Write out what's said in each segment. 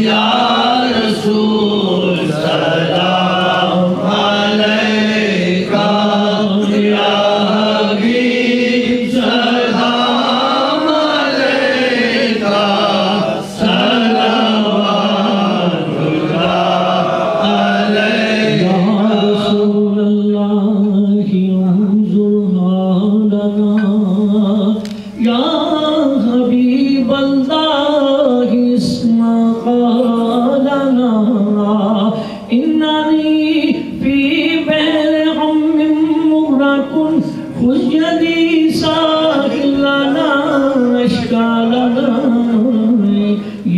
Yeah.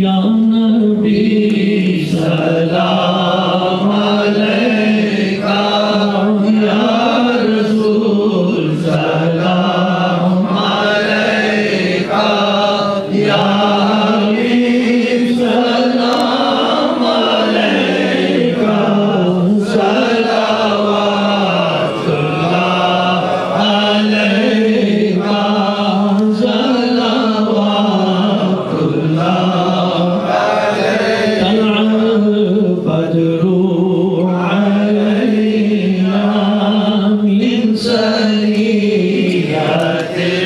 Ya Nabi Salam Yeah.